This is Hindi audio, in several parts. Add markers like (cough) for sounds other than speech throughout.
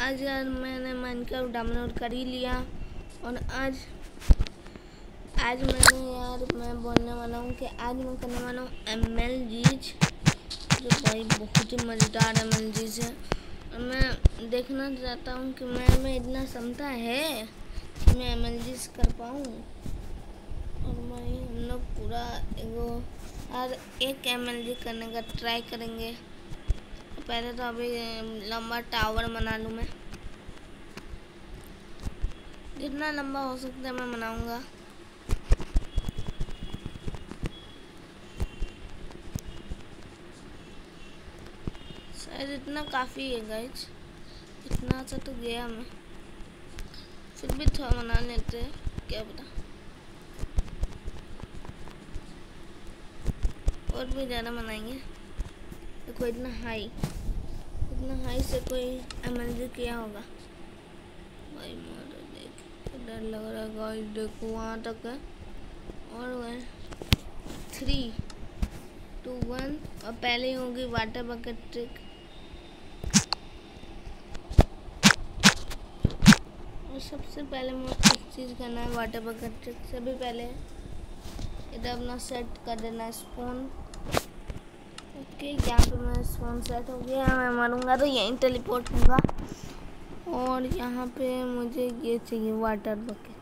आज यार मैंने माइनक्राफ्ट डाउनलोड कर ही लिया और आज आज मैंने यार मैं बोलने वाला हूँ कि आज मैं करने वाला हूँ एम एल जीज जो भाई बहुत ही मज़ेदार एम एल जीज है। और मैं देखना चाहता हूँ कि मैं, में इतना क्षमता है कि मैं एम एल जीज कर पाऊँ। और भाई हम लोग पूरा एगो हर एक एम एल जी करने का ट्राई करेंगे। पहले तो अभी लंबा टावर बना लूँ मैं। जितना लंबा हो सकता है मैं बनाऊँगा। शायद इतना काफ़ी है गाइज़ इतना सा तो गया मैं। फिर भी थोड़ा बना लेते हैं, क्या पता। और भी ज़्यादा बनाएँगे। देखो इतना हाई इतना हाई से कोई एम किया होगा। भाई मारो देख, डर लग रहा है देखो वहाँ तक है। और वह थ्री टू वन और पहले ही होगी वाटर बकेट ट्रिक और सबसे पहले मुझे एक चीज़ करना है वाटर बकेट ट्रिक से भी पहले। इधर अपना सेट कर देना है स्पून ओके यहाँ पे मैं स्पून सेट हो गया मैं मारूँगा तो यहीं टेलीपोर्ट होगा। और यहाँ पे मुझे ये चाहिए वाटर बकेट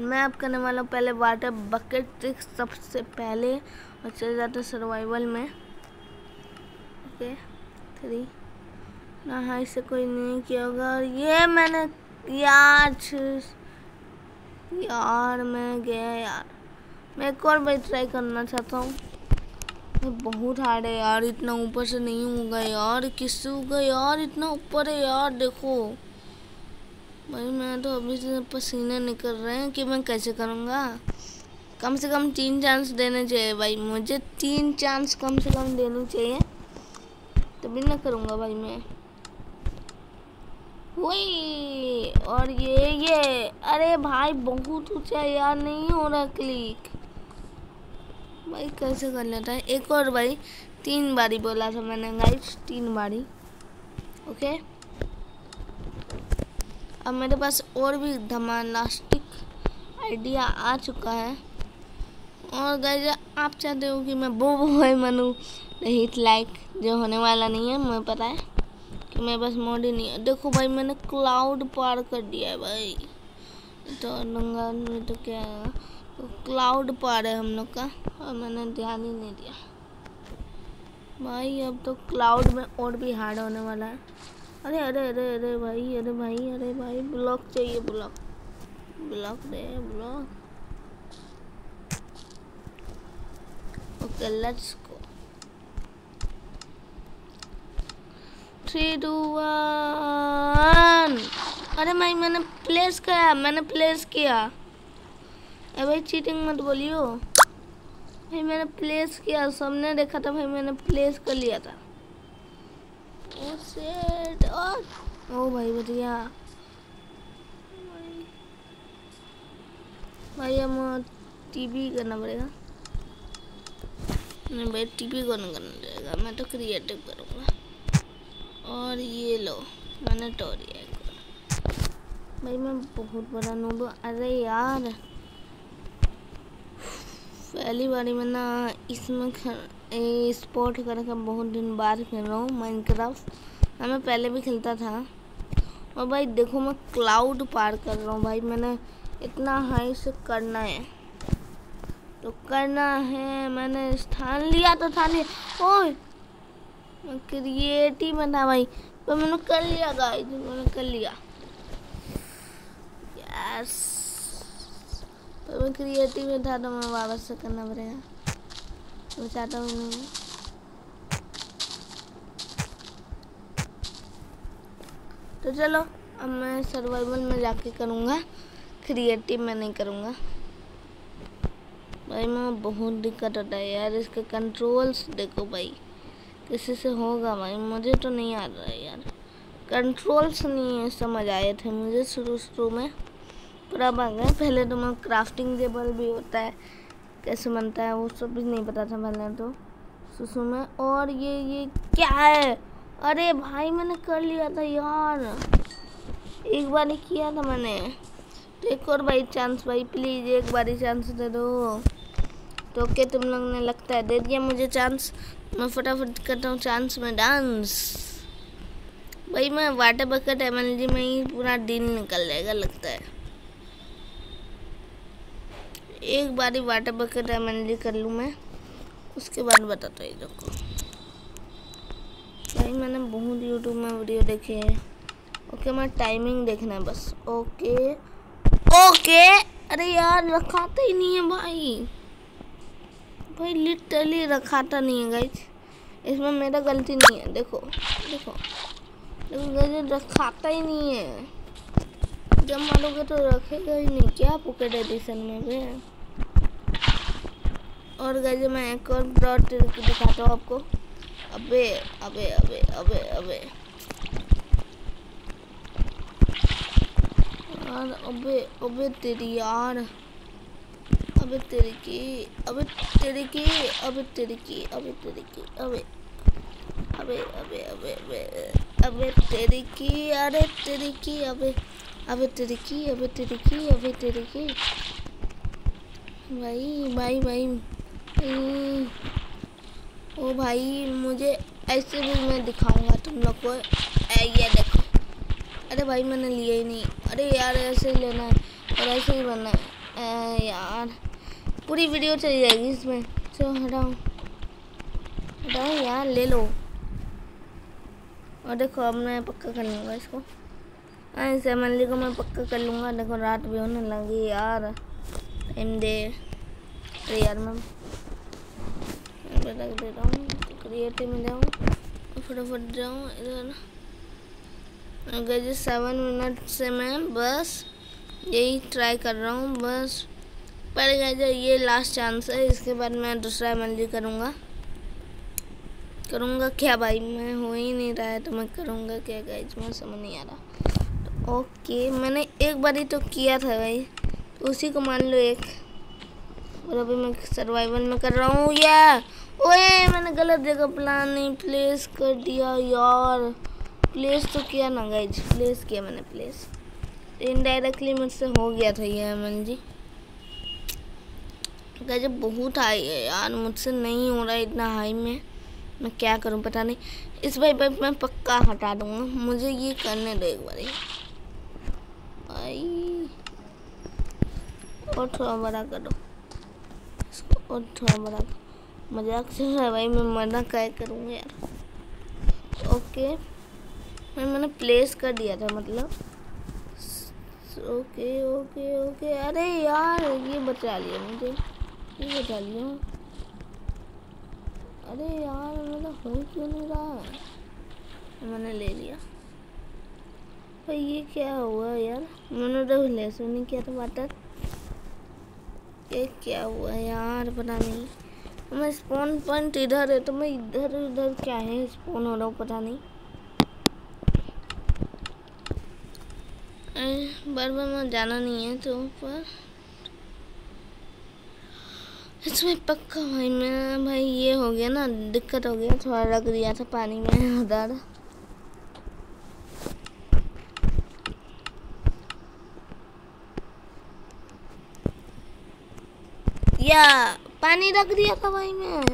मैं अब करने वाला हूँ पहले वाटर बकेट ट्रिक सबसे पहले, और चले जाते सर्वाइवल में। ओके थ्री ना हाई से कोई नहीं किया होगा। और ये मैंने यार यार, मैं गया यार। मैं एक और बार ट्राई करना चाहता हूँ। बहुत हार्ड है यार, इतना ऊपर से नहीं होगा यार, किससे होगा यार, इतना ऊपर है यार, देखो। भाई, मैं तो अभी से पसीने निकल रहे हैं कि मैं कैसे करूँगा? कम से कम तीन चांस देने चाहिए भाई, मुझे तीन चांस कम से कम देने चाहिए। तभी ना करूँगा भाई मैं। वही, और ये ये, अरे भाई बहुत ऊँचा यार, नहीं हो रहा क्लिक भाई कैसे कर लेता है? एक और भाई, तीन बारी बोला था मैंने गाइस तीन बारी ओके अब मेरे पास और भी धमालास्टिक आइडिया आ चुका है। और गाइस आप चाहते हो कि मैं वो वो मनू नहीं लाइक जो होने वाला नहीं है, मुझे पता है। कि मेरे पास मोड ही नहीं है। देखो भाई, मैंने क्लाउड पार कर दिया है भाई। तो डंगा में तो क्या है? तो क्लाउड पार है हम लोग का, और मैंने ध्यान ही नहीं दिया। भाई, अब तो क्लाउड में और भी हार्ड होने वाला है। अरे अरे अरे अरे भाई अरे भाई अरे भाई ब्लॉक चाहिए block block they block okay let's go three two one अरे भाई मैंने प्लेस किया, मैंने प्लेस किया। अरे भाई चीटिंग मत बोलियो। भाई मैंने प्लेस किया, सबने देखा था, भाई मैंने प्लेस कर लिया था। ओ सेट ओ। भाई बढ़िया। भाई हम टीवी करना पड़ेगा। नहीं भाई टीवी को नहीं करना पड़ेगा मैं तो क्रिएटिव करूँगा। और ये लो, मैंने टोरी टोरिया भाई, मैं बहुत बड़ा नूब अरे यार, पहली बारी मैं ना इसमें स्पोर्ट करने का बहुत दिन बाद खेल रहा हूँ माइनक्राफ्ट हाँ मैं पहले भी खेलता था। और भाई, देखो मैं क्लाउड पार कर रहा हूँ भाई, मैंने इतना हाई से करना है। तो करना है, मैंने स्थान लिया तो था लिया ओए! क्रिएटिव था भाई। तो मैंने कर लिया गाइस मैंने कर लिया। यस तो मैं क्रिएटिव में था तो मैं वापस से करना पड़ेगा। मैं चाहता हूँ नहीं। तो चलो, अब मैं सर्वाइवल में जाके करूँगा। क्रिएटिव में नहीं करूँगा। भाई, मैं बहुत दिक्कत होता है यार, इसके कंट्रोल्स देखो भाई। किसी से होगा भाई? मुझे तो नहीं आ रहा है यार। कंट्रोल्स नहीं समझ आए थे मुझे शुरू शुरू में। पूरा आ गए। पहले तो मैं क्राफ्टिंग टेबल भी होता है, कैसे बनता है, वो सब भी नहीं पता था पहले तो। शुरू में। और ये ये क्या है? अरे भाई, मैंने कर लिया था यार। एक बार ही किया था मैंने। तो एक और भाई चांस भाई प्लीज़ एक बार ही चांस दे दो। तो ओके तुम लोग ने लगता है दे दिया मुझे चांस मैं फटाफट करता हूँ चांस में डांस भाई, मैं वाटर बकेट एम जी, में ही पूरा दिन निकल जाएगा, लगता है। एक बार वाटर बकेट एम जी, कर लूँ मैं। उसके बाद बताता हूँ देखो भाई, मैंने बहुत यूट्यूब में वीडियो देखे हैं। ओके मैं टाइमिंग देखना है बस। ओके ओके अरे यार, रखाता ही नहीं है भाई। भाई लिटरली रखाता नहीं है गाइज़ इसमें मेरा गलती नहीं है। देखो देखो. देखो गाइज़ रखाता ही नहीं है। जब मारोगे तो रखेगा ही नहीं। क्या पॉकेट एडिशन में भी और गाइज़ मैं एक और डॉट दिखाता हूँ आपको। अबे अबे अबे अबे अबे. अबे अबे तेरी यार. अबे तेरी की, अबे तेरी की, अबे तेरी की, अबे तेरी की, अबे अबे अबे अबे अबे अबे तेरी की, अरे तेरी की, अबे अबे तेरी की, अबे तेरी की, अबे तेरी की। भाई भाई भाई भाई। ओ भाई, मुझे ऐसे भी मैं दिखाऊँगा तुम लोग को। ये देखो। अरे भाई, मैंने लिया ही नहीं। अरे यार, ऐसे ही लेना है और ऐसे ही बनना है। यार। पूरी वीडियो चली जाएगी इसमें। चलो, हटाओ। हटाओ यार, ले लो। और देखो, अब मैं पक्का कर लूँगा इसको। ऐसे मंदिर को मैं पक्का कर लूँगा। देखो, रात भी होने लगी यार। टाइम दे अरे यार मैं रख दे रहा हूँ क्रिएटिव में जाऊँ, फटाफट जाऊँ इधर। अगर सेवन मिनट से मैं बस यही ट्राई कर रहा हूँ, बस। पर ये लास्ट चांस है। इसके बाद मैं दूसरा एम करूँगा। करूँगा क्या भाई? मैं हो ही नहीं रहा है तो मैं करूँगा क्या गाइज़ मैं समझ नहीं आ रहा। तो ओके मैंने एक बार ही तो किया था भाई। तो उसी को मान लो एक। और अभी मैं सर्वाइवल में कर रहा हूँ या ओए, मैंने गलत जगह प्लान नहीं प्लेस कर दिया यार। प्लेस तो किया ना गाइज़ प्लेस किया मैंने प्लेस इनडायरेक्टली मुझसे हो गया था ये अमन जी गाइज़ बहुत हाई है यार, मुझसे नहीं हो रहा है इतना हाई में। मैं क्या करूँ पता नहीं। इस भाई भाई मैं पक्का हटा दूँगा। मुझे ये करने दो एक बार। आई और थोड़ा बड़ा करो। इसको और थोड़ा बड़ा करो। मज़ाक से है भाई, मैं मना क्या करूँगा यार। ओके। मैं, मैंने प्लेस कर दिया था मतलब। Okay okay okay. अरे यार, ये बचा लिया मुझे। ये बचा लिया अरे यार मतलब हो क्यों नहीं रहा? मैंने ले लिया। भाई ये क्या हुआ यार? मैंने तो लेसन नहीं किया था वाटर। ये क्या हुआ यार? पता नहीं। मैं स्पॉन पॉइंट इधर है तो मैं इधर उधर क्या है स्पॉन हो रहा हूँ पता नहीं। बार बार में जाना नहीं है तो पर इसमें पक्का भाई मैं भाई, ये हो गया ना, दिक्कत हो गया, थोड़ा रख दिया था पानी में उधर या, पानी रख दिया था भाई मैं।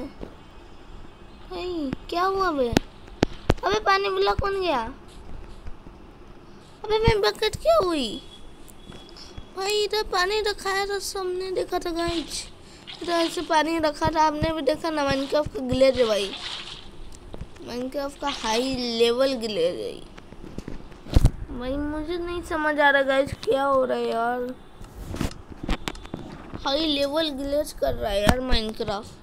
भाई, क्या हुआ बे अबे, पानी ब्लॉक बन गया। अबे, मैं बकेट क्या हुई? भाई, इधर पानी रखा है तो सबने देखा था गाइज़ इधर ऐसे पानी रखा था आपने भी देखा ना माइनक्राफ्ट का ग्लेज है भाई। माइनक्राफ्ट का हाई लेवल ग्लेज है। भाई मुझे नहीं समझ आ रहा गाइज़ क्या हो रहा है यार। हाई लेवल ग्लेज कर रहा है यार माइनक्राफ्ट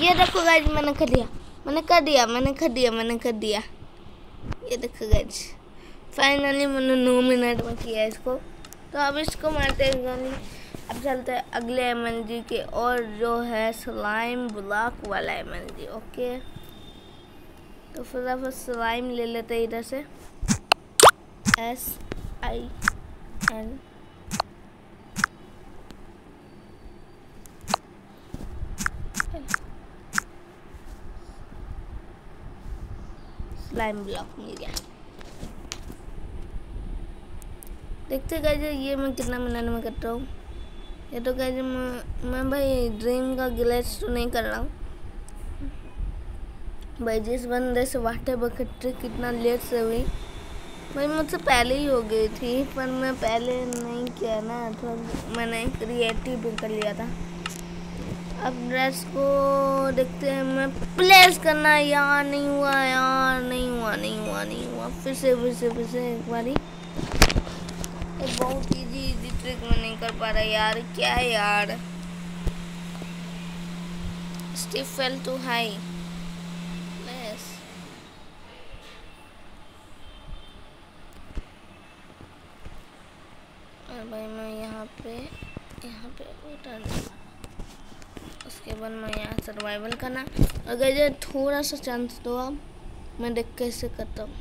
ये देखो गाइज़ मैंने कर दिया। मैंने कर दिया, मैंने कर दिया, मैंने कर दिया। ये देखो गाइज़ फाइनली मैंने नौ मिनट में किया इसको। तो अब इसको मारते हैं गोली अब चलते हैं अगले एम के और जो है स्लाइम ब्लॉक वाला एम ओके तो फटाफट स्लाइम ले लेते हैं इधर से। S I N slime block मिल गया। देखते गए ये मैं कितना मिनट में कर रहा हूँ। ये तो गए मैं, मैं भाई ड्रीम का ग्लेच तो नहीं कर रहा हूँ। भाई जिस बंदे से वाटर बकेट कितना लेट से हुई। भाई मुझसे पहले ही हो गई थी पर मैं पहले नहीं किया ना तो मैंने क्रिएटिव भी कर लिया था। अब ड्रेस को देखते हैं, मैं प्लेस करना यार नहीं हुआ यार नहीं हुआ नहीं हुआ नहीं हुआ। फिर से फिर से फिर से एक बारी। एक बहुत इजी इजी ट्रिक मैं नहीं कर पा रहा यार। क्या है यार? स्टिफ फेल टू हाई भाई मैं यहाँ पे यहाँ पे उतर उसके बाद मैं यहाँ सर्वाइवल करना। अगर ये थोड़ा सा चांस दो आप, मैं देख कैसे करता हूँ।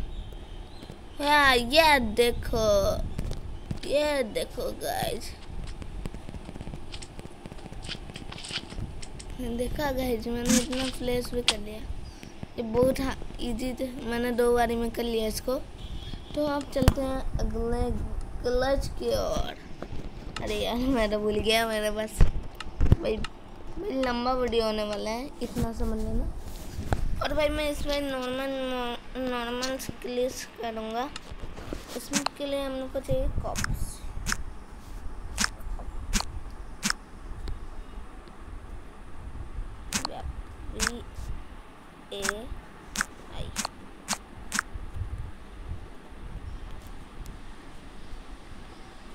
यार ये देखो ये देखो गाइज़ देखा गाइज़ मैंने इतना फ्लैश भी कर लिया। ये बहुत इजी थे। मैंने दो बारी में कर लिया इसको। तो आप चलते हैं अगले क्लच की ओर। अरे यार, (laughs) मैं तो भूल गया, मेरे बस भाई भाई, लंबा वीडियो होने वाला है, इतना समझ लेना। और भाई, मैं इसमें नॉर्मल नॉर्मल क्लिस करूँगा। इसमें के लिए हम लोग को चाहिए कॉप्स ए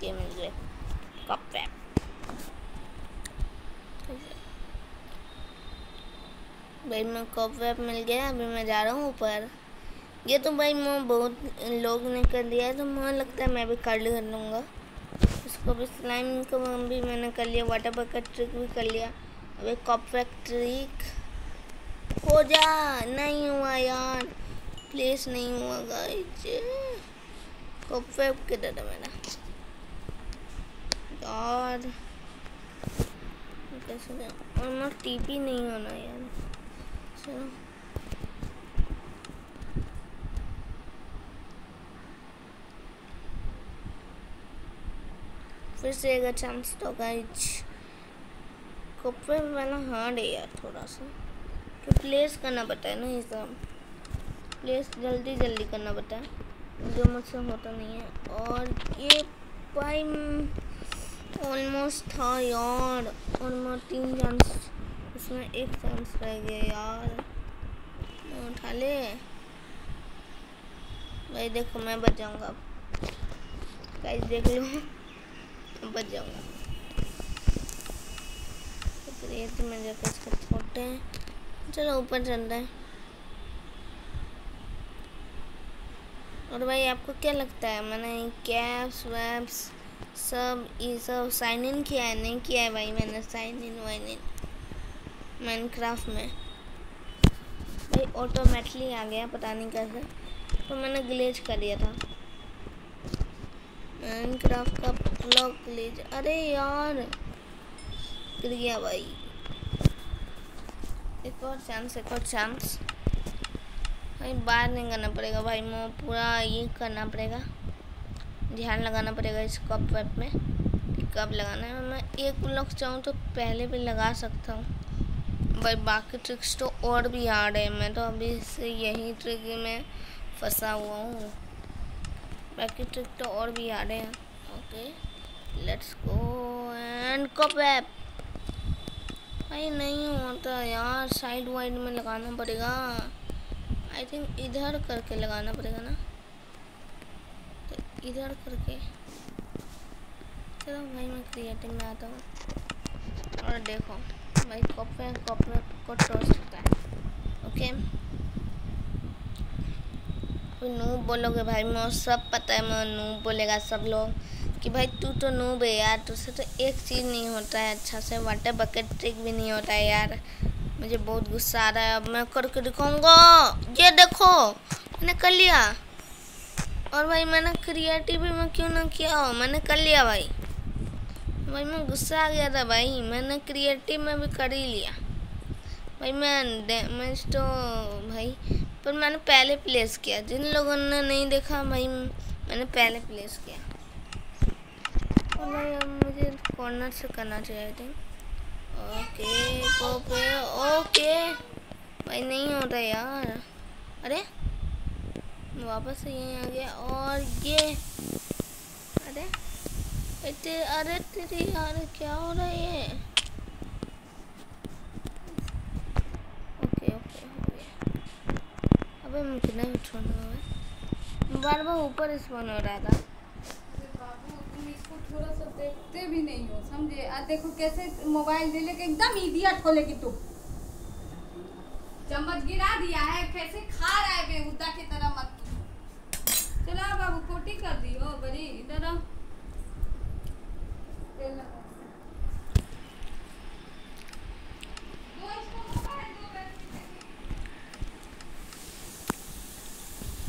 ये मिल गए कप वैप भाई मैं कॉप वैप मिल गया, अभी मैं जा रहा हूँ ऊपर। ये तो भाई मैं बहुत लोग ने कर दिया है तो मुझे लगता है मैं भी कर लूँगा। इसको भी स्लाइम को भी मैंने कर लिया वाटर बकेट ट्रिक भी कर लिया। अभी कॉप वैप ट्रिक हो जा। नहीं हुआ यार। प्लेस नहीं हुआ गाइस कप वैप किधर है मेरा? कैसे और मैं टीपी नहीं होना यार। चलो फिर से एक चांस तो गाइज़ कपड़े वाला हार्ड है यार थोड़ा सा। तो प्लेस करना है ना ये सब। प्लेस जल्दी जल्दी करना है। जो मुझसे होता नहीं है। और ये भाई ऑलमोस्ट था यार। और मैं तीन चांस उसमें एक चांस रह गया यार। उठा ले भाई देखो, मैं बच जाऊँगा अब। गाइस देख लो। बच जाऊँगा तो में जाकर इसको छोड़ते हैं। चलो, ऊपर चलते हैं। और भाई, आपको क्या लगता है? मैंने कैप्स वैप्स सब, ये सब साइन इन किया है? नहीं किया है भाई मैंने? Sign in wine in Minecraft में। भाई ऑटोमेटिकली आ गया, पता नहीं कैसे। तो मैंने ग्लेज कर दिया था। माइनक्राफ्ट का ब्लॉक ग्लेज अरे यार, गिर गया भाई। एक और चांस एक और चांस भाई, बाहर नहीं करना पड़ेगा भाई मुझे पूरा ये करना पड़ेगा। ध्यान लगाना पड़ेगा इस कप वेप में। कब लगाना है। मैं एक ब्लॉक चाहूँ तो पहले भी लगा सकता हूँ। भाई, बाकी ट्रिक्स तो और भी हार्ड है। मैं तो अभी से यही ट्रिक में फंसा हुआ हूँ। बाकी ट्रिक तो और भी हार्ड है। ओके लेट्स गो एंड कप वेप भाई, नहीं होता यार। साइड वाइड में लगाना पड़ेगा। आई थिंक इधर करके लगाना पड़ेगा ना। तो इधर करके। चलो भाई, मैं क्रिएटिव में आता हूँ। और देखो। भाई कॉपे कॉपे को टोस्ट होता है ओके नूब बोलोगे भाई? मैं सब पता है, मैं नूब बोलेगा सब लोग कि भाई तू तो नूब है यार, तुझसे तो एक चीज़ नहीं होता है। अच्छा से वाटर बकेट ट्रिक भी नहीं होता है यार। मुझे बहुत गुस्सा आ रहा है। अब मैं करके दिखाऊँगा। ये देखो, मैंने कर लिया। और भाई मैंने क्रिएटिव भी मैं क्यों ना किया? हो मैंने कर लिया भाई। भाई, मैं गुस्सा आ गया था भाई। मैंने क्रिएटिव में भी कर ही लिया। भाई, मैं डैमेज तो भाई, पर मैंने पहले प्लेस किया। जिन लोगों ने नहीं देखा, भाई, मैंने पहले प्लेस किया। और भाई, अब मुझे कॉर्नर से करना चाहिए थे। Okay okay okay. भाई, नहीं हो रहा यार। अरे, वापस यहीं आ गया। और ये, अरे। अरे तेरी यार, क्या हो रहा है ओके ओके अबे मुझे नहीं स्पॉन हुआ बार बार ऊपर स्पॉन हो रहा था। थोड़ा सा देखते भी नहीं हो, समझे? आ, देखो कैसे मोबाइल ले लेके एकदम इडियट खोलेगी तू। चम्मच गिरा दिया है, कैसे खा रहा है बेहुदा की तरह मत चलो बाबू कोटी कर दी हो, बड़ी, इधर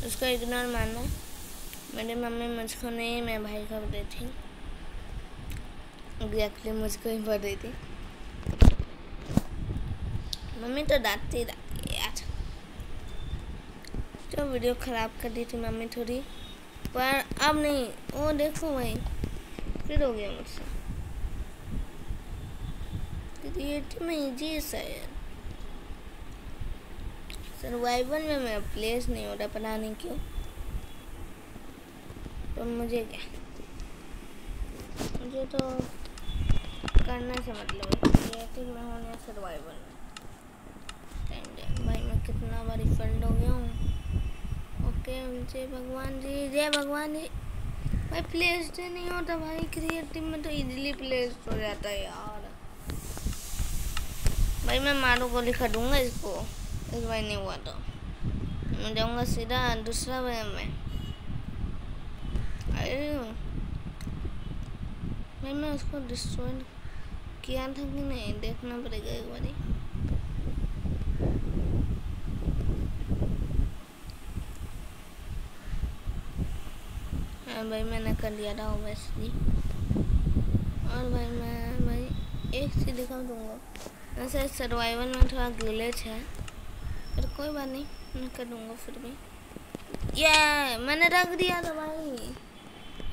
उसको इग्नोर मारना मेरी मम्मी मुझको नहीं, मैं भाई को रही थी एग्जैक्टली मुझको ही पढ़ रही थी। मम्मी तो डांटती डांटती यार। जो वीडियो ख़राब कर दी थी मम्मी थोड़ी। पर अब नहीं, वो देखो भाई। फिर हो गया मुझसे। क्रिएटिव में इजी है शायद सर्वाइवल में मेरा प्लेस नहीं हो रहा पता नहीं क्यों तो मुझे क्या? मुझे तो करने से मतलब क्रिएटिव में होने सर्वाइवल में। भाई मैं कितना बार फेल्ड हो गया हूँ। ओके जय भगवान जी, जय भगवान जी। भाई प्लेस नहीं होता भाई क्रिएटिव में तो इजीली प्लेस हो जाता है यार। भाई मैं मारो को लिखा दूँगा इसको। इस बार नहीं हुआ तो। मैं जाऊँगा सीधा दूसरा वे में। अरे। भाई मैं उसको डिस्ट्रॉय किया था कि नहीं? देखना पड़ेगा एक बारी। हाँ भाई मैंने कर लिया था ओबियसली और भाई मैं भाई एक चीज़ दिखा दूँगा। वैसे सर्वाइवल में थोड़ा ग्लिच है। पर कोई बात नहीं, मैं कर दूँगा फिर भी। ये मैंने रख दिया था भाई।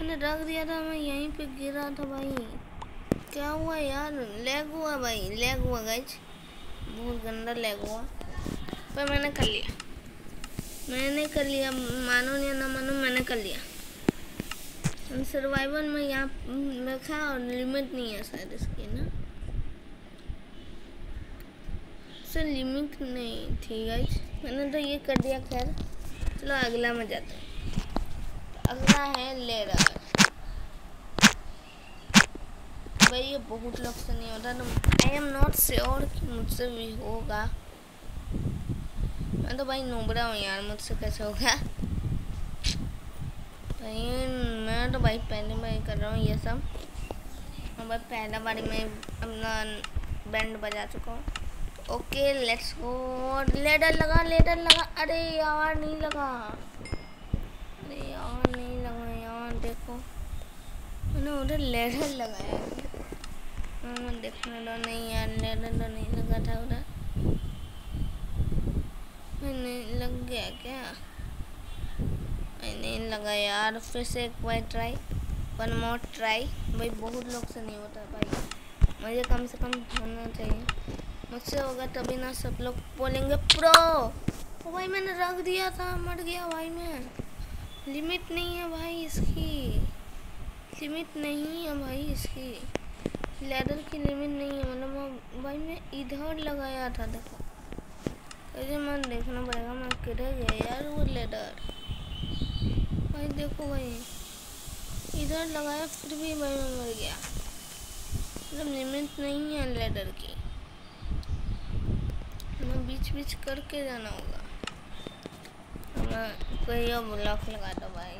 मैंने रख दिया था, मैं यहीं पे गिरा था भाई। क्या हुआ यार? लैग हुआ भाई लैग हुआ गाइज़ बहुत गंदा लैग हुआ। पर मैंने कर लिया। मैंने कर लिया, मानो या ना मानो मैंने कर लिया। सर्वाइवल में यहाँ, रखा और लिमिट नहीं है शायद इसकी, ना? से लिमिट नहीं थी गाइस मैंने तो ये कर दिया, खैर। चलो, अगला में जाते हैं। अगला है लेडर भाई, ये बहुत लोग से नहीं होता तो आई एम नॉट श्योर कि मुझसे भी होगा। मैं तो भाई नोबरा हूँ यार, मुझसे कैसे होगा? भाई, मैं तो भाई पहले बार कर रहा हूँ ये सब। और भाई पहला बारी में अपना बैंड बजा चुका हूँ। ओके लेट्स गो लेडर लगा लेडर लगा। अरे यार, नहीं लगा। अरे यार, नहीं लगा यार, देखो। मैंने उधर लेडर लगाया। मैं देखने दो, नहीं यार, लेडर तो नहीं लगा था उधर। मैंने लग गया क्या? नहीं लगा यार, फिर से एक बार ट्राई वन मोर ट्राई भाई, बहुत लोग से नहीं होता, भाई। मुझे कम से कम होना चाहिए। मुझसे होगा तभी ना सब लोग बोलेंगे, प्रो! ओ भाई, मैंने रख दिया था, मर गया भाई मैं। लिमिट नहीं है भाई इसकी। लिमिट नहीं है भाई इसकी। लेदर की लिमिट नहीं है मतलब भाई मैं इधर लगाया था, देखो। ऐसे मैं देखना पड़ेगा, मैं किधर गया यार वो लेदर भाई देखो भाई, इधर लगाया, फिर भी भाई मैं मर गया। मतलब लिमिट नहीं है लेडर की। बीच करके जाना होगा। मैं कोई और ब्लॉक लगा दो भाई।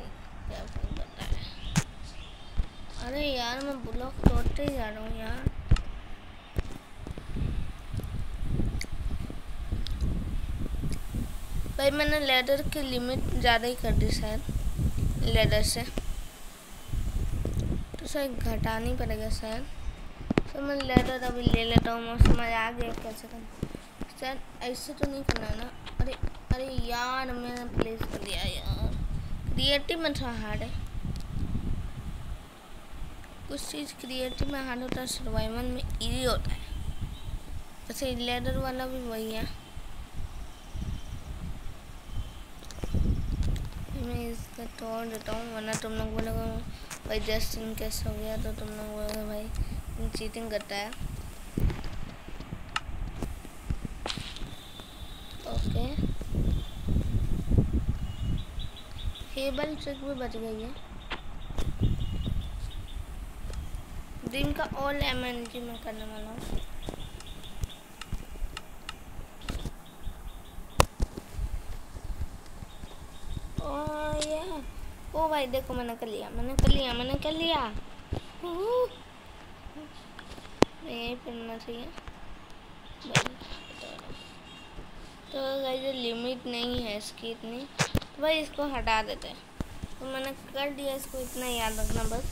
क्या पड़ता है? अरे यार, मैं ब्लॉक तोड़ते जा रहा हूँ यार। भाई, मैंने लेडर की लिमिट ज़्यादा ही कर दी शायद लेदर से। तो शायद घटानी पड़ेगा शायद। तो मैं लेदर अभी ले लेता हूँ मैं समझ आ गया, कैसे करना? शायद ऐसे तो नहीं करना है ना अरे अरे यार मैंने प्लेस कर दिया यार। क्रिएटिव में थोड़ा हार्ड है कुछ चीज़ क्रिएटिव में हार्ड होता है सर्वाइवल में इजी होता है। वैसे लेडर वाला भी वही है। मैं इसका तोड़ देता हूँ, वरना तुम लोग बोलोगे, भाई जस्टिन कैसे हो गया तो तुम लोग बोलोगे, भाई चीटिंग करता है ओके हेबल ट्रिक भी बच गई है। ड्रीम का ऑल एम एन जी मैं करने वाला हूँ। ओ भाई, देखो मैंने कर लिया, मैंने कर लिया, मैंने कर लिया। यही पढ़ना चाहिए तो लिमिट नहीं है इसकी इतनी तो भाई इसको हटा देते हैं। तो मैंने कर दिया इसको इतना याद रखना बस।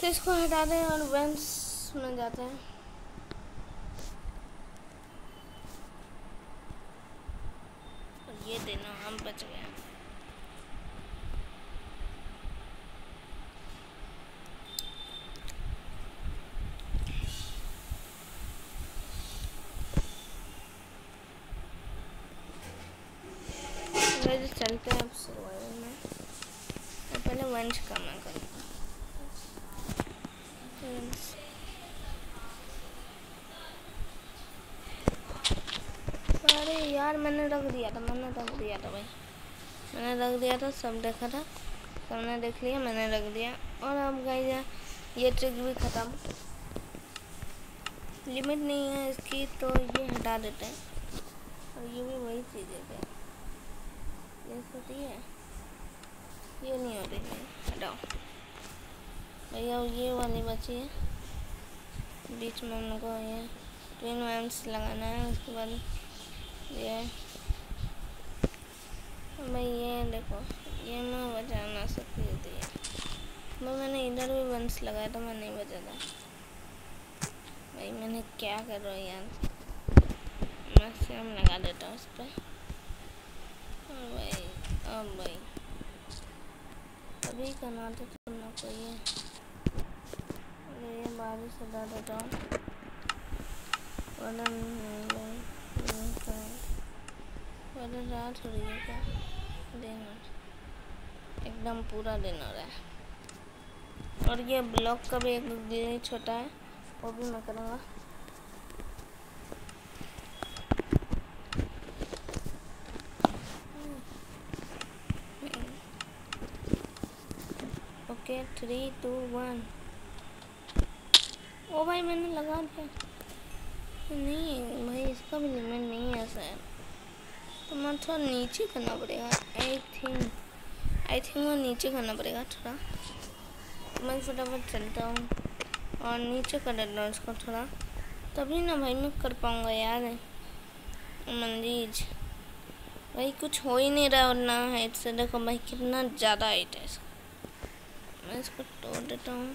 तो इसको हटा दें और वेंस में जाते हैं। ये देना, हम बच गए चलते हैं अब सर्वाइवल में तो पहले वंश का मैं करूँगा अरे यार मैंने रख दिया था, मैंने रख दिया था भाई। मैंने रख दिया था, सब देखा था। सबने देख लिया, मैंने रख दिया। और अब गई ये ट्रिक भी ख़त्म। लिमिट नहीं है इसकी तो ये हटा देते हैं। और ये भी वही चीज़ है प्लेस होती है। ये नहीं होती है। हटाओ। भैया ये वाली बची है। बीच में हम लोग को ये ट्विन वैम्स लगाना है, उसके बाद ये। भाई ये देखो, ये मैं बचा ना सकती है भाई मैंने इधर भी वंस लगाया तो मैं नहीं बचा था। भाई, मैंने क्या कर रहा हूँ यार? मैं सेम लगा देता हूँ उस पर भाई, अब भाई। अभी करना तो करना चाहिए। ये बारिश हटा देता हूँ। वरना वरना रात हो रही है क्या दिन। एकदम पूरा दिन हो रहा है। और ये ब्लॉक का भी एक ग्लिच होता है, वो भी मैं करूँगा। ओके थ्री टू वन ओ भाई, मैंने लगा दिया। नहीं, भाई, इसका भी लिमिट नहीं है सर तो मैं थोड़ा नीचे करना पड़ेगा। आई थिंक आई थिंक वो नीचे करना पड़ेगा थोड़ा। तो मैं फटाफट चलता हूँ और नीचे कर देता हूँ इसको थोड़ा। तभी ना भाई मैं कर पाऊँगा यार। मंदीज, भाई कुछ हो ही नहीं रहा और ना हाइट से। देखो भाई कितना ज़्यादा हाइट है इसका। मैं इसको तोड़ देता हूँ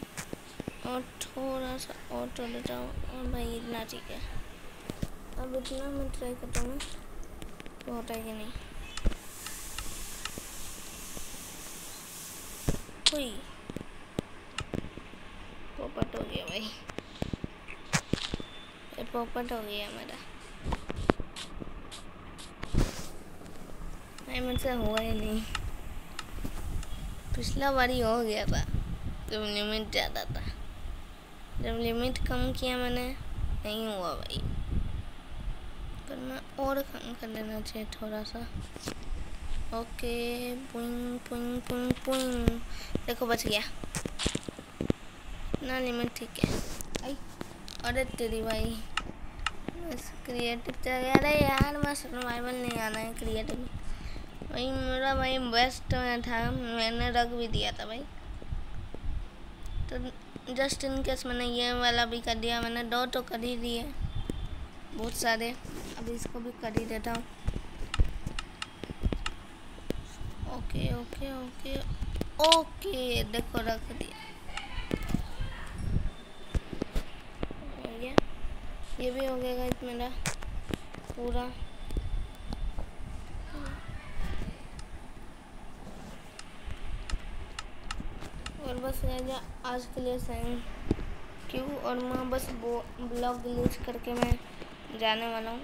और थोड़ा सा और तोड़ देता हूँ और भाई इतना ठीक है। अब इतना मैं ट्राई करता हूँ। तो होता है कि नहीं? हुई। पोपट हो गया भाई। ये पोपट हो गया मेरा। भाई, मुझसे हुआ ही नहीं। पिछला बारी हो गया था, जब लिमिट ज़्यादा था। जब लिमिट कम किया मैंने, नहीं हुआ भाई। और कम कर लेना चाहिए थोड़ा सा। ओके, पुइंग पुइंग पुइंग पुइंग। देखो, बच गया। ना लिमिट ठीक है। आई। अरे, तेरी भाई। बस क्रिएटिव चल गया अरे, यार, बस सर्वाइवल नहीं आना है क्रिएटिव भाई मेरा भाई बेस्ट में था। मैंने रख भी दिया था भाई। तो जस्ट इन केस मैंने ये वाला भी कर दिया, मैंने दो तो कर ही दिए। बहुत सारे। अभी इसको भी कर ही देता हूँ। ओके ओके ओके ओके, देखो रख दिया। ये भी हो गया मेरा पूरा। और बस जा आज के लिए थैंक यू और मैं बस ब्लॉग डिलीट करके मैं जाने वाला हूँ।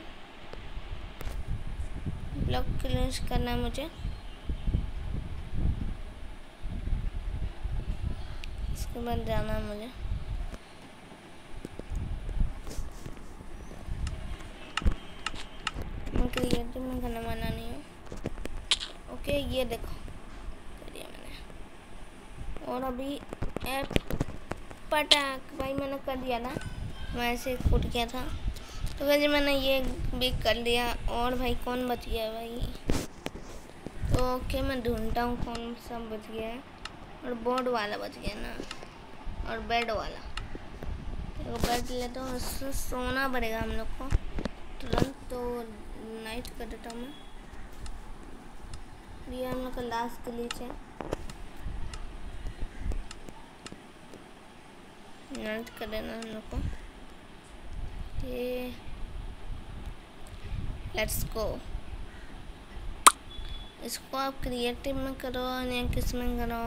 ब्लॉग डिलीट करना है मुझे। इसके बाद जाना है मुझे। मैं क्रिएटिव में करने वाला नहीं हूँ। ओके, ये देखो। मैंने। और अभी पटाक भाई मैंने कर दिया ना। मैं ऐसे फूट गया था। तो वैसे मैंने ये भी कर लिया, और भाई कौन बच गया भाई? तो ओके मैं ढूंढता हूँ कौन सा बच गया है। और बोर्ड वाला बच गया ना, और बेड वाला। तो बेड लेता हूँ उससे सोना पड़ेगा हम लोग को। तुरंत तो नाइट कर देता हूँ मैं। ये हम लोग का लास्ट ग्लीच है मेहनत कर देना हम लोग को। ये लेट्स गो इसको आप क्रिएटिव में करो या किसमें करो।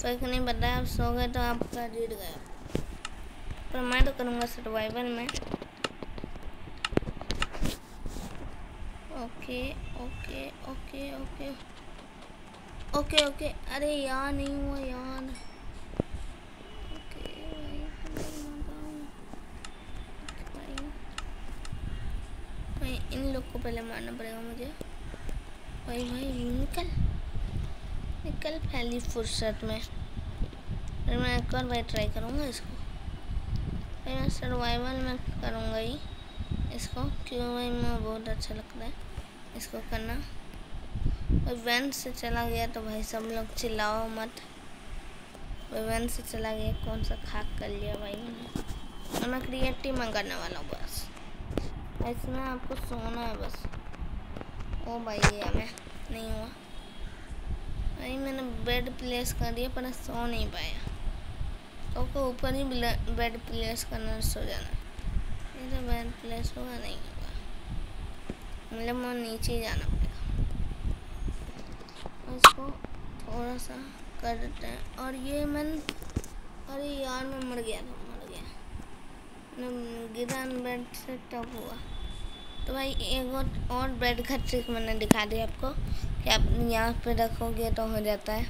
फ़र्क नहीं पता, आप सो गए तो आपका जीत गया। पर मैं तो करूँगा सर्वाइवल में। Okay okay okay okay okay okay अरे यार, नहीं हुआ यार। इन लोग को पहले मारना पड़ेगा मुझे। भाई भाई, निकल। निकल पहली फुर्सत में। फिर मैं एक और भाई ट्राई करूँगा इसको। भाई मैं सर्वाइवल में करूँगा ही इसको क्यों भाई मैं बहुत अच्छा लगता है इसको करना। भाई वैन से चला गया तो भाई सब लोग चिल्लाओ मत। भाई वैन से चला गया, कौन सा खाक कर लिया भाई मैंने। और मैं क्रिएटिव में करने वाला हूँ। इसमें आपको सोना है बस। ओ भाई, ये मैं नहीं हुआ। भाई, मैंने बेड प्लेस कर दिया, पर सो नहीं पाया। तो को ऊपर ही बेड प्लेस करना सो जाना ये तो बेड प्लेस होगा, नहीं होगा। मतलब मैं नीचे ही जाना पड़ेगा। इसको थोड़ा सा कर देते हैं। और ये मैंने अरे यार, मैं मर गया था, मर गया। गिरा बेड से टप हुआ। तो भाई एक और, ब्रेड का ट्रिक मैंने दिखा दिया आपको कि आप यहाँ पे रखोगे तो हो जाता है।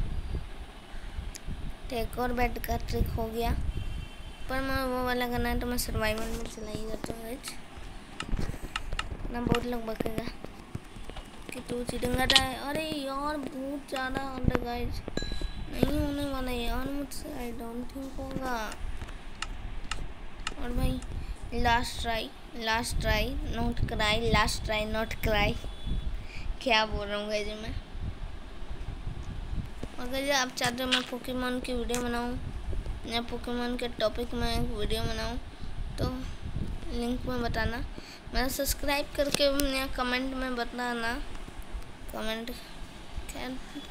तो एक और बेड का ट्रिक हो गया। पर मैं वो वाला करना है तो मैं सर्वाइवल में चला ही जाता हूँ ना बहुत लोग बकेगा कि तू चीटिंग रहा है। अरे यार बहुत ज़्यादा अंडर गाइज़ नहीं होने वाला यार मुझसे आई डोंट थिंक होगा। और भाई last try last try not cry last try not cry क्या बोल रहा हूँ गैजे मैं? अगर आप चाहते हो मैं पोकेमोन की वीडियो बनाऊँ? या पोकेमोन के टॉपिक में एक वीडियो बनाऊँ? तो लिंक में बताना। मैं सब्सक्राइब करके, या कमेंट में बताना। कमेंट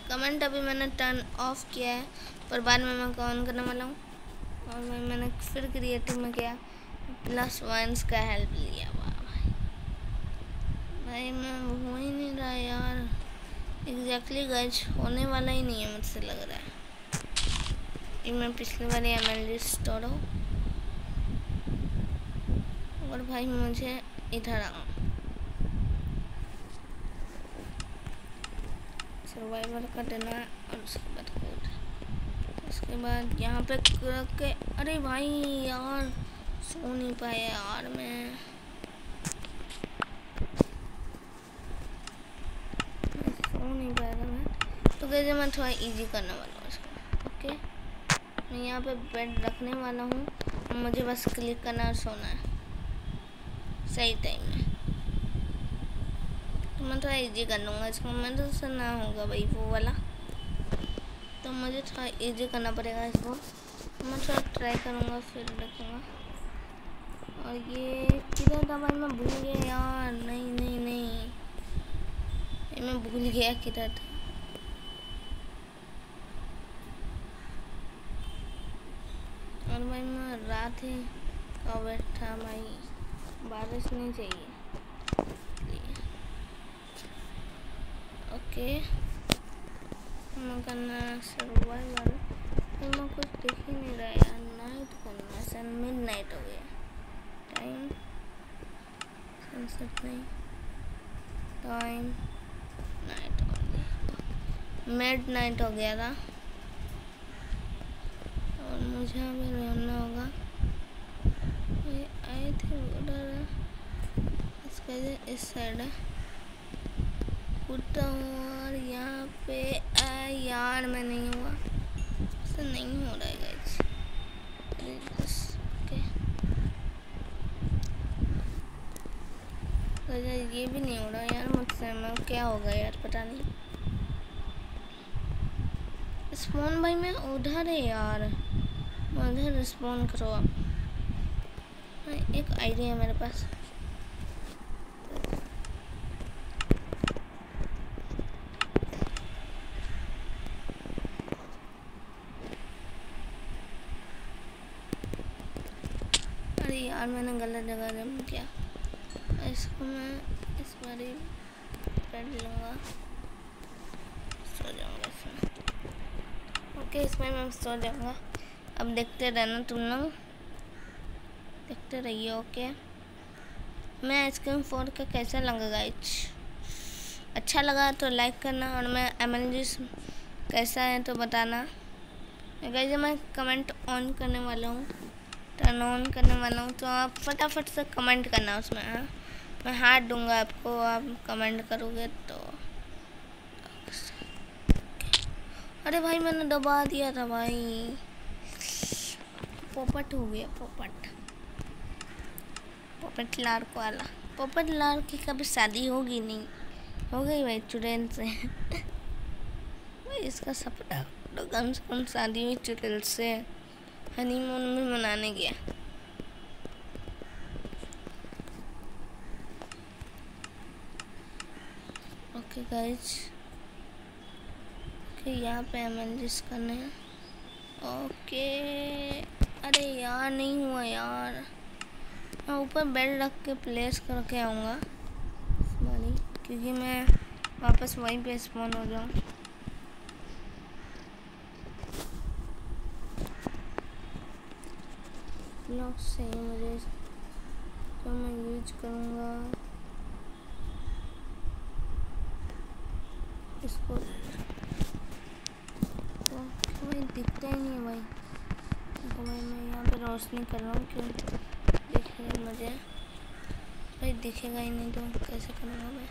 कमेंट अभी मैंने टर्न ऑफ़ किया है, पर बाद में मैं ऑन करने वाला हूँ। और मैंने फिर क्रिएटिव में किया। प्लस वंस का हेल्प लिया भाई। भाई, मैं हो ही नहीं रहा यार। एग्जैक्टली गज होने वाला ही नहीं है मुझसे लग रहा है। ये मैं पिछले वाले एम एल स्टोर हो। और भाई, मुझे इधर आऊँ सर्वाइवर का देना और उसके बाद उसके बाद यहाँ पे रख के अरे भाई, यार। सो नहीं पाया यार मैं। सो नहीं पाया मैं। तो कैसे मैं थोड़ा इजी करने वाला हूँ इसको ओके मैं यहाँ पे बेड रखने वाला हूँ। मुझे बस क्लिक करना और सोना है। सही टाइम में तो मैं थोड़ा इजी कर लूँगा इसको। मैं तो से ना होगा भाई वो वाला। तो मुझे थोड़ा इजी करना पड़ेगा इसको। मैं थोड़ा ट्राई करूँगा, फिर देखूँगा। और ये किधर था भाई? मैं भूल गया यार। नहीं नहीं नहीं। ये मैं भूल गया किधर था। और भाई मैं रात ही का बैठा भाई? बारिश नहीं चाहिए। ओके। मैं करना सर्वाइवल तो मैं कुछ दिख ही नहीं रहा यार। नाइट करना सन मिड नाइट हो गया। सनसेट नहीं टाइम नाइट हो गया नाइट हो गया था। और मुझे अभी रहना होगा। ये आए थे उधर इसका इस साइड है। कूदता हूँ और यहाँ पे आ यार, मैं नहीं हुआ। ऐसा नहीं हो रहा है गाइस अरे बस ओके ये भी नहीं हो रहा यार मुझसे, मैं क्या होगा यार, पता नहीं। स्पॉन भाई, मैं उधर है यार। उधर रिस्पॉन्ड करो आप। एक आइडिया है मेरे पास अरे यार मैंने गलत जगह जम किया इसको मैं इस बार ही कर लूँगा। सो जाऊँगा ओके, इसमें मैं सो जाऊँगा। अब देखते रहना तुम लोग। देखते रहिए, ओके। मैं आइसक्रीम फोर का कैसा लगा गाइज़ अच्छा लगा तो लाइक करना और मैं एम कैसा है तो बताना। गाइज़ मैं कमेंट ऑन करने वाला हूँ। टर्न ऑन करने वाला हूँ तो आप फटाफट से कमेंट करना उसमें हाँ। मैं हाथ दूँगा आपको, आप कमेंट करोगे तो। अरे भाई, मैंने दबा दिया था भाई। पोपट हो गया, पोपट। पोपट लार्क वाला। पोपट लार्क की कभी शादी होगी नहीं। हो गई भाई चुड़ैल से। भाई, इसका सपना तो कम से कम शादी हुई चुड़ैल से हनीमून में मनाने गया। ओके गाइज़ ओके यहाँ पे एम एमएलजीस करने ओके अरे यार नहीं हुआ यार। मैं ऊपर बेड रख के प्लेस करके आऊँगा। क्योंकि मैं वापस वहीं पे स्पॉन हो जाऊँ। ब्लॉक से मुझे। तो मैं यूज़ करूँगा। इसको। तो भाई दिखता ही नहीं भाई। तो भाई मैं यहाँ पे रोशनी कर रहा हूँ, क्यों? दिखेगा मुझे। भाई दिखेगा ही नहीं तो कैसे करूँगा मैं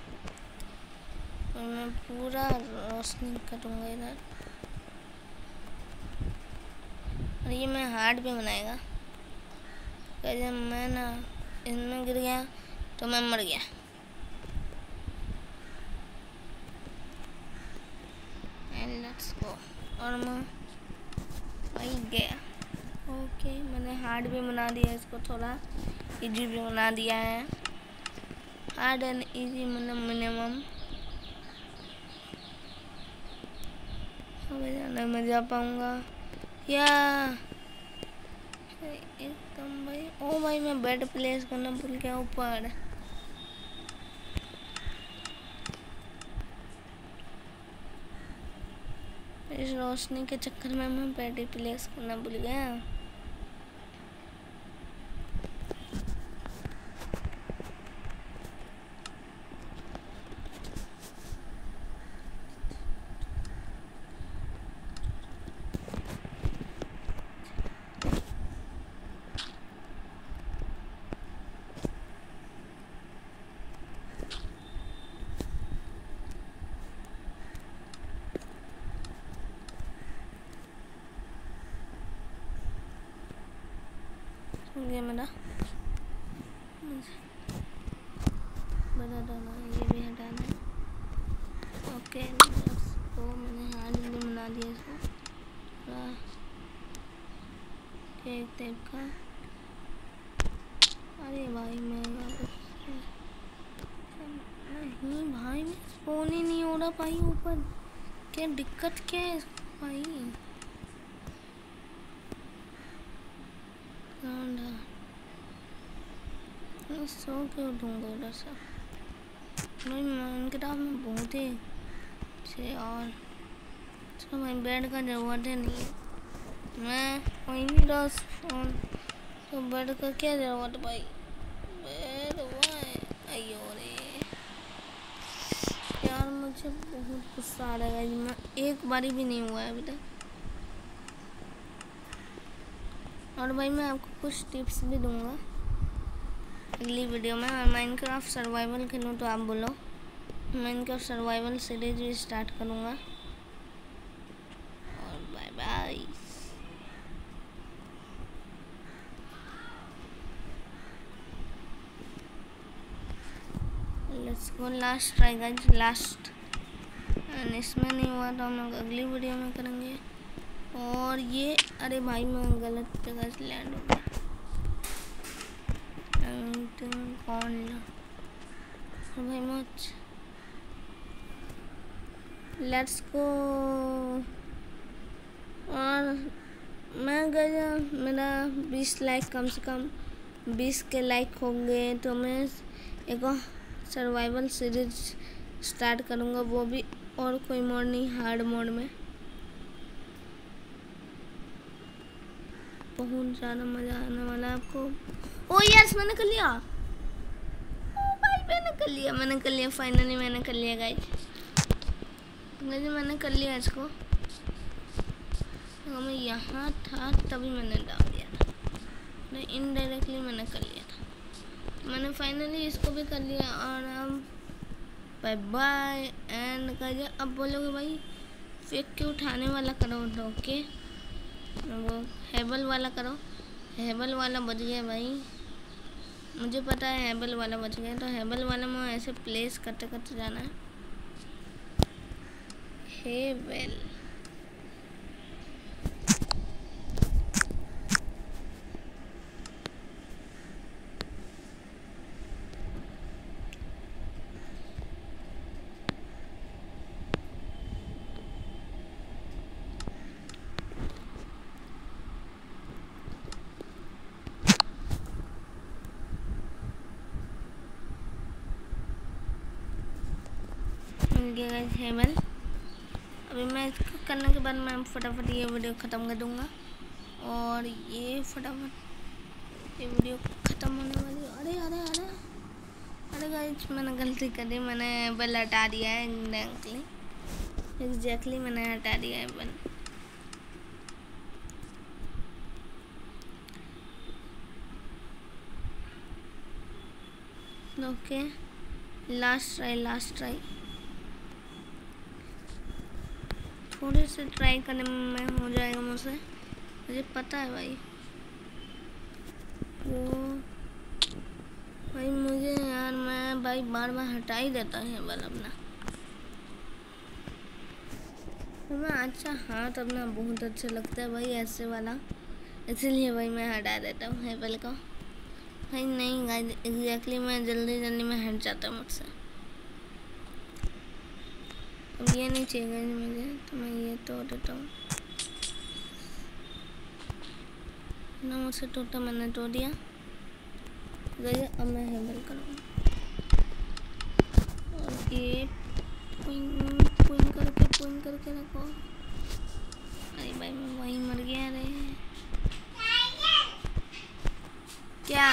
और मैं पूरा रोशनी करूँगा इधर। और ये मैं हार्ड भी बनाएगा। जब मैं ना इनमें गिर गया तो मैं मर गया। लेट्स गो और मैं वही गया। ओके मैंने हार्ड भी बना दिया इसको थोड़ा। इजी भी बना दिया है। हार्ड एंड इजी मतलब मिनिमम हमें जाना मैं जा पाऊँगा। या एकदम भाई। ओ भाई, मैं बेड प्लेस करना भूल गया ऊपर। इस रोशनी के चक्कर में मैं प्लेस करना भूल गया हो गया मेरा बड़ा डाना ये भी हटाना है ओके तो मैंने हार्ड भी बना दिया इसको पूरा एक टाइप का। अरे भाई, मैं नहीं भाई, मैं स्पोन ही नहीं हो रहा भाई, ऊपर। क्या दिक्कत क्या है भाई? मैं सो के उठूँगा उधर से? भाई माइनक्राफ्ट में बहुत ही अच्छे और चलो भाई बेड का ज़रूरत है। नहीं मैं वहीं नहीं रहा फ़ोन। तो बेड का क्या ज़रूरत भाई। बेड है। अयो रे। यार मुझे बहुत गुस्सा आ रहा है मैं एक बारी भी नहीं हुआ है अभी तक। और भाई मैं आपको कुछ टिप्स भी दूँगा। अगली वीडियो में मैं माइनक्राफ्ट सर्वाइवल खेलूँ तो आप बोलो। माइनक्राफ्ट सर्वाइवल सीरीज़ भी स्टार्ट करूँगा और bye bye go last try guys last and इसमें नहीं हुआ तो हम लोग अगली वीडियो में करेंगे। और ये, अरे भाई, मैं गलत जगह से लैंड हो गया। कौन भाई मच लेट्स गो और मैं गया मेरा बीस लाइक कम से कम, बीस के लाइक होंगे तो मैं एक सर्वाइवल सीरीज़ स्टार्ट करूँगा, वो भी और कोई मोड नहीं हार्ड मोड में। बहुत ज़्यादा मज़ा आने वाला है आपको। ओ यस मैंने कर लिया। ओ भाई मैंने कर लिया, मैंने कर लिया फाइनली मैंने कर लिया गाइस गाइस मैंने कर लिया इसको। मैं यहाँ था, तभी मैंने डाल दिया। इनडायरेक्टली मैंने कर लिया। मैंने फाइनली इसको भी कर लिया और अब बाय बाय एंड कहिए अब बोलोगे भाई फेंक के उठाने वाला करो तो ओके वो हेबल वाला करो। हेबल वाला बच गया भाई। मुझे पता है हेबल वाला बच गया तो हेबल वाला में ऐसे प्लेस करते करते जाना है। हेबल मिल गया गाइस हेबल अभी मैं इसको करने के बाद मैं फटाफट ये वीडियो ख़त्म कर दूँगा। और ये फटाफट ये वीडियो ख़त्म होने वाली अरे अरे अरे। अरे गाइस मैंने गलती कर दी। मैंने बल हटा दिया है एग्जैक्टली एग्जैक्टली मैंने हटा दिया है बल। Okay last try last try थोड़े से ट्राई करने में हो जाएगा मुझसे। मुझे पता है भाई। वो भाई मुझे यार मैं भाई बार बार हटा ही देता है बल अपना। मैं अच्छा हाथ अपना बहुत अच्छा लगता है भाई ऐसे वाला। इसीलिए भाई मैं हटा देता हूँ हेबल को। भाई नहीं एग्जैक्टली मैं जल्दी जल्दी में हट जाता हूँ मुझसे। ये नहीं चाहिए मुझे तो मैं ये तोड़ देता हूँ ना मुझसे टूटा मैंने तोड़ दिया गए अब मैं हैंडल करूँगा और ये पुइन करके पुइन करके रखो अरे भाई मैं वहीं मर गया रे क्या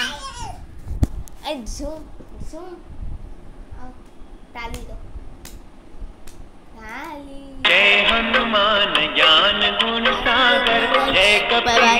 अरे झूम झूम ताली दो जय हनुमान ज्ञान गुण सागर जय बाय